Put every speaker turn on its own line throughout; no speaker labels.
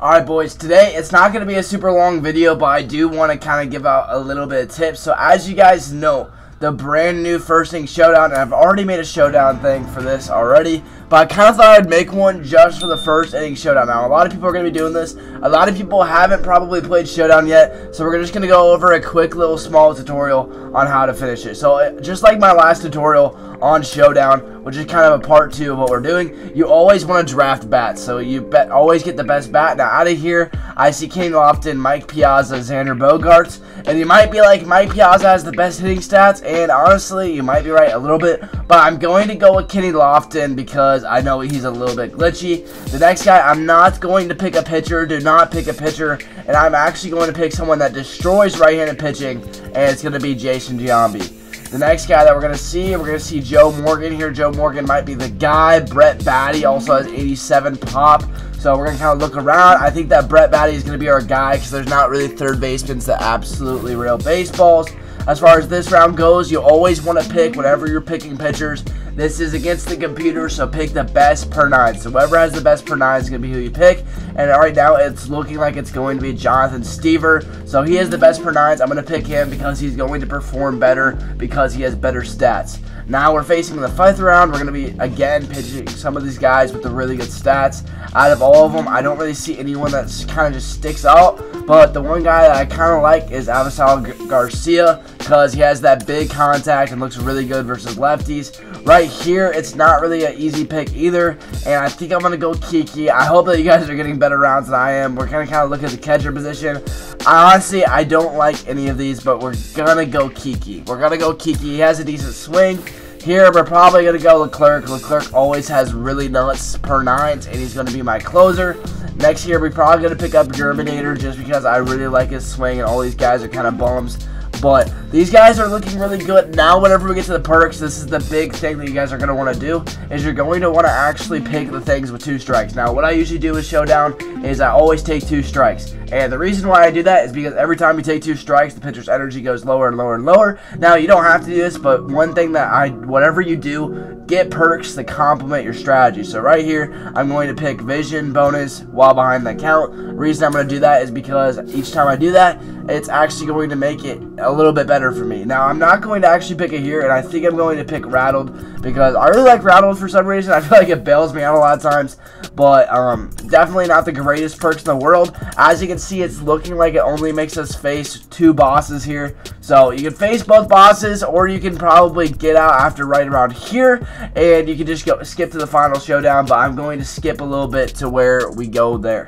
Alright boys, today it's not going to be a super long video, but I do want to kind of give out a little bit of tips. So as you guys know, the brand new First Inning Showdown, I've already made a Showdown thing for this already, but I kind of thought I'd make one just for the First Inning Showdown. Now, a lot of people are going to be doing this. A lot of people haven't probably played Showdown yet, so we're just going to go over a quick little small tutorial on how to finish it. So, uh, just like my last tutorial on Showdown, which is kind of a part two of what we're doing, you always want to draft bats. So you bet always get the best bat. Now out of here, I see Kenny Lofton, Mike Piazza, Xander Bogaerts, and you might be like, Mike Piazza has the best hitting stats, and honestly, you might be right a little bit, but I'm going to go with Kenny Lofton because I know he's a little bit glitchy. The next guy, I'm not going to pick a pitcher. Do not pick a pitcher, and I'm actually going to pick someone that destroys right-handed pitching, and it's going to be Jason Giambi. The next guy that we're going to see, we're going to see Joe Morgan here. Joe Morgan might be the guy. Brett Baty also has 87 pop. So we're going to kind of look around. I think that Brett Baty is going to be our guy because there's not really third basemen that absolutely real baseballs. As far as this round goes, you always want to pick, whenever you're picking pitchers, this is against the computer, so pick the best per nine. So whoever has the best per nine is going to be who you pick. And right now, it's looking like it's going to be Jonathan Stiever. So he has the best per nines. I'm going to pick him because he's going to perform better because he has better stats. Now we're facing the fifth round. We're going to be, again, pitching some of these guys with the really good stats. Out of all of them, I don't really see anyone that kind of just sticks out. But the one guy that I kind of like is Avisail Garcia because he has that big contact and looks really good versus lefties. Right here, it's not really an easy pick either, and I think I'm going to go Kiki. I hope that you guys are getting better rounds than I am. We're going to kind of look at the catcher position. I, honestly, I don't like any of these, but we're going to go Kiki. We're going to go Kiki. He has a decent swing. Here, we're probably going to go Leclerc. Leclerc always has really nuts per nines, and he's going to be my closer. Next year, we're probably going to pick up Germinator just because I really like his swing, and all these guys are kind of bums. But these guys are looking really good. Now, whenever we get to the perks, this is the big thing that you guys are going to want to do, is you're going to want to actually pick the things with two strikes. Now, what I usually do with Showdown is I always take two strikes. And the reason why I do that is because every time you take two strikes, the pitcher's energy goes lower and lower and lower. Now, you don't have to do this, but one thing that I, whatever you do, get perks that complement your strategy. So right here, I'm going to pick vision bonus while behind the count. Reason I'm going to do that is because each time I do that, it's actually going to make it a little bit better for me. Now, I'm not going to actually pick it here, and I think I'm going to pick rattled because I really like rattled for some reason. I feel like it bails me out a lot of times, but um, definitely not the greatest perks in the world. As you can see, it's looking like it only makes us face two bosses here. So you can face both bosses, or you can probably get out after right around here, and you can just go skip to the final showdown, but I'm going to skip a little bit to where we go there.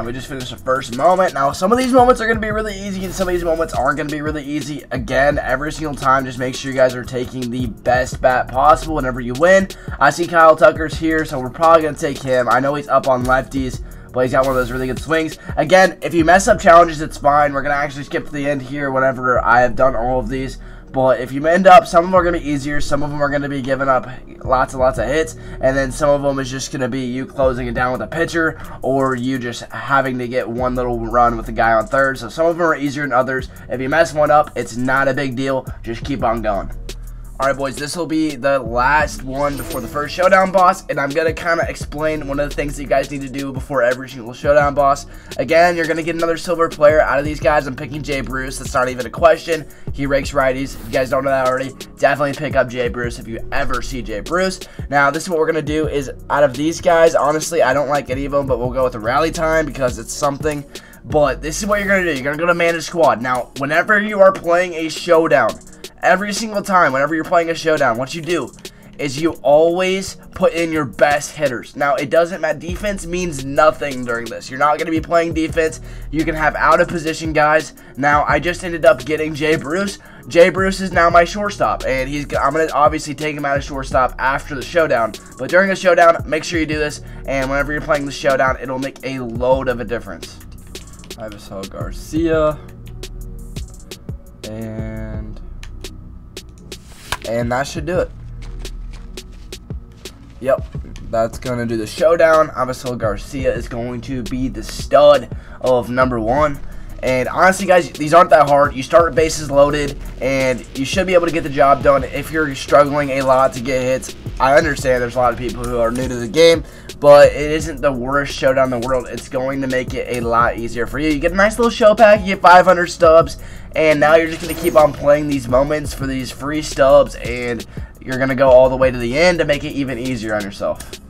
And we just finished the first moment. Now, some of these moments are going to be really easy, and some of these moments aren't going to be really easy. Again, every single time, just make sure you guys are taking the best bat possible whenever you win. I see Kyle Tucker's here, so we're probably going to take him. I know he's up on lefties, but he's got one of those really good swings. Again, if you mess up challenges, it's fine. We're going to actually skip to the end here whenever I have done all of these. But if you end up, some of them are going to be easier. Some of them are going to be giving up lots and lots of hits. And then some of them is just going to be you closing it down with a pitcher or you just having to get one little run with the guy on third. So some of them are easier than others. If you mess one up, it's not a big deal. Just keep on going. Alright boys, this will be the last one before the first showdown boss, and I'm going to kind of explain one of the things that you guys need to do before every single showdown boss. Again, you're to get another silver player out of these guys. I'm picking Jay Bruce. That's not even a question. He rakes righties. If you guys don't know that already, definitely pick up Jay Bruce if you ever see Jay Bruce. Now, this is what we're to do is out of these guys, honestly, I don't like any of them, but we'll go with the rally time because it's something. But this is what you're to do. You're to go to manage squad. Now, whenever you are playing a showdown, Every single time, whenever you're playing a showdown, what you do is you always put in your best hitters. Now, it doesn't matter. Defense means nothing during this. You're not going to be playing defense. You can have out of position guys. Now, I just ended up getting Jay Bruce. Jay Bruce is now my shortstop, and he's I'm going to obviously take him out of shortstop after the showdown. But during the showdown, make sure you do this, and whenever you're playing the showdown, it'll make a load of a difference. Avisail Garcia. And and that should do it. Yep, that's going to do the showdown. Avisail Garcia is going to be the stud of number one. And honestly, guys, these aren't that hard. You start bases loaded, and you should be able to get the job done if you're struggling a lot to get hits. I understand there's a lot of people who are new to the game, but it isn't the worst showdown in the world. It's going to make it a lot easier for you. You get a nice little show pack, you get 500 stubs, and now you're just going to keep on playing these moments for these free stubs, and you're going to go all the way to the end to make it even easier on yourself.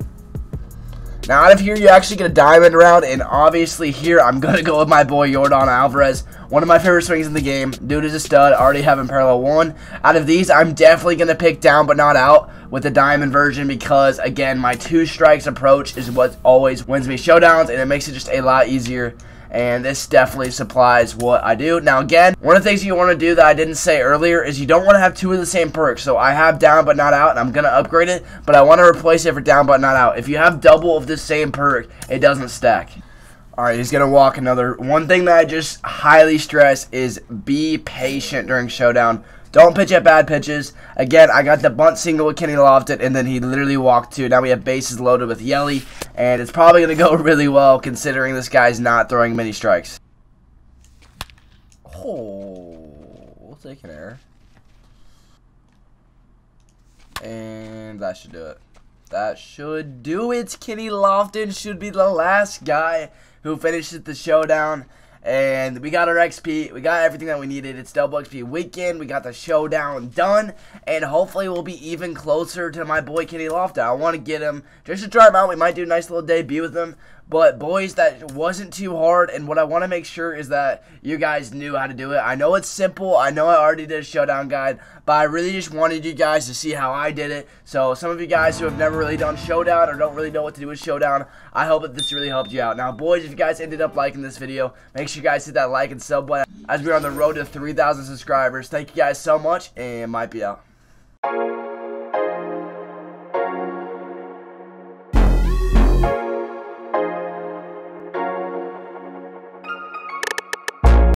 Now out of here, you actually get a diamond round, and obviously here, I'm going to go with my boy Yordan Alvarez. One of my favorite swings in the game. Dude is a stud, already having parallel 1. Out of these, I'm definitely going to pick down but not out with the diamond version because, again, my two strikes approach is what always wins me showdowns, and it makes it just a lot easier and this definitely supplies what I do. Now again, one of the things you want to do that I didn't say earlier is you don't want to have two of the same perks. So I have down but not out and I'm going to upgrade it, but I want to replace it for down but not out. If you have double of the same perk, it doesn't stack. Alright, he's going to walk another. One thing that I just highly stress is be patient during showdown. Don't pitch at bad pitches. Again, I got the bunt single with Kenny Lofton, and then he literally walked two. Now we have bases loaded with Yelly, and it's probably going to go really well considering this guy's not throwing many strikes. Oh, we'll take an error. And that should do it. That should do it. Kenny Lofton should be the last guy who finishes the showdown. And we got our XP. We got everything that we needed. It's double XP weekend. We got the showdown done. And hopefully we'll be even closer to my boy Kenny Lofton. I want to get him just to try him out. We might do a nice little debut with him. But boys, that wasn't too hard. And what I want to make sure is that you guys knew how to do it. I know it's simple. I know I already did a showdown guide. But I really just wanted you guys to see how I did it. So some of you guys who have never really done showdown or don't really know what to do with showdown, I hope that this really helped you out. Now boys, if you guys ended up liking this video, make sure you guys hit that like and sub button as we're on the road to 3,000 subscribers. Thank you guys so much and Maltbie out.